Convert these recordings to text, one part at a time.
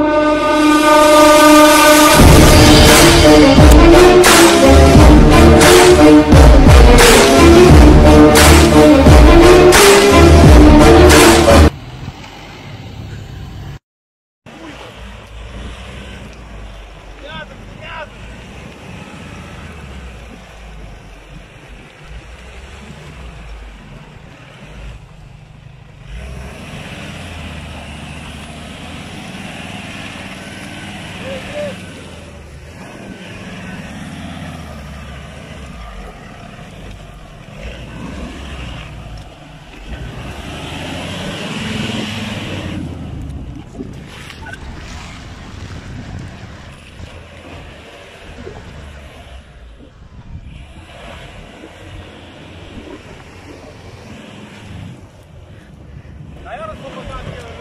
you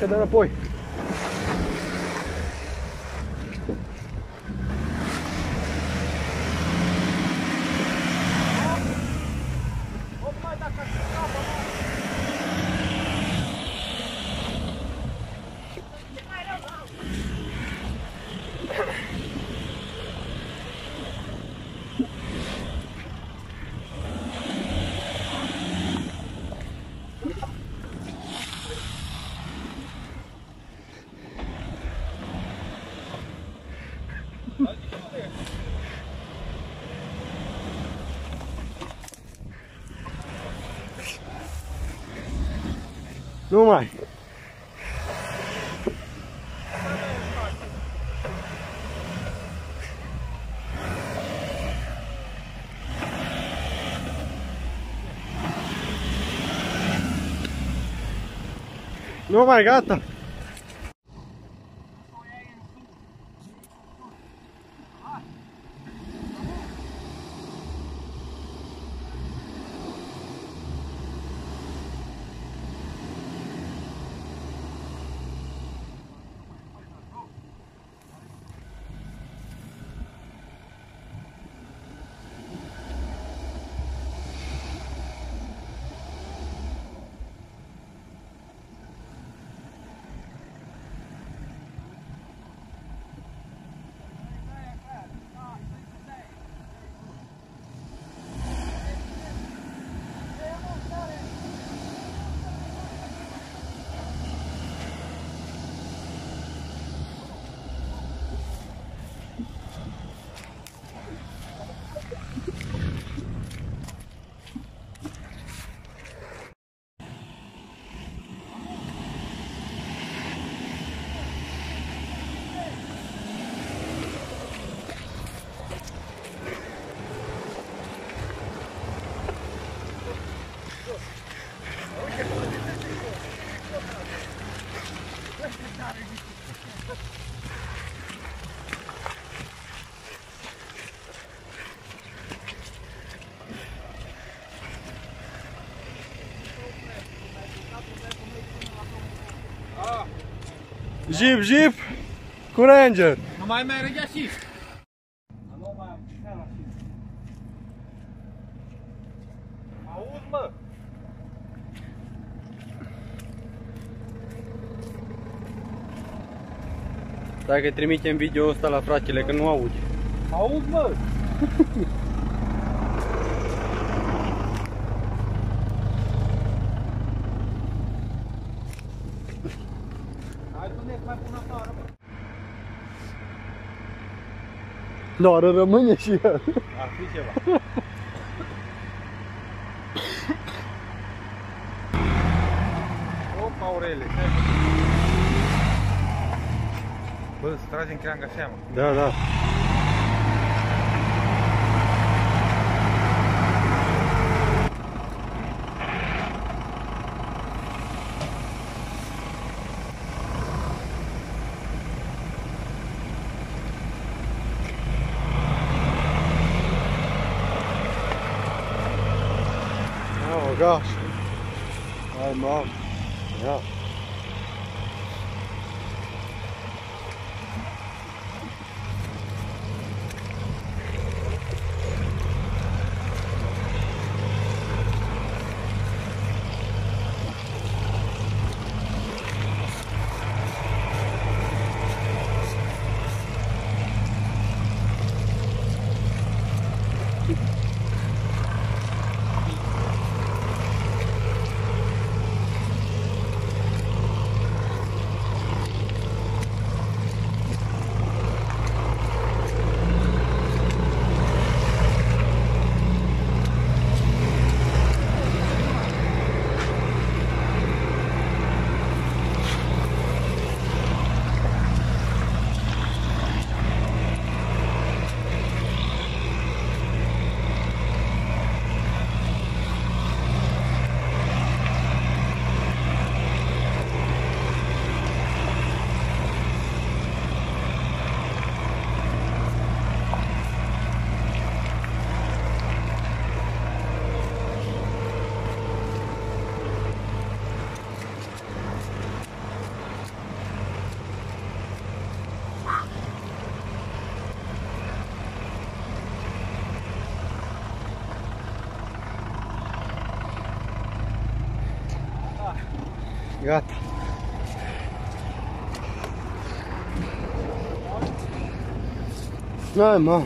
você dando apoio. Não mais. Não vai gata. Jeep, Jeep cu Ranger. Nu mai merge așa. Dacă trimitem video ăsta la fratele, că nu aude. Auzi, mă. Doar rămâne și el. Ar fi ceva. Opa, Aurele, Bă, să tragem creanga seama. Da, da. gosh. Hi, Mom. Yeah. gata. Ajmo.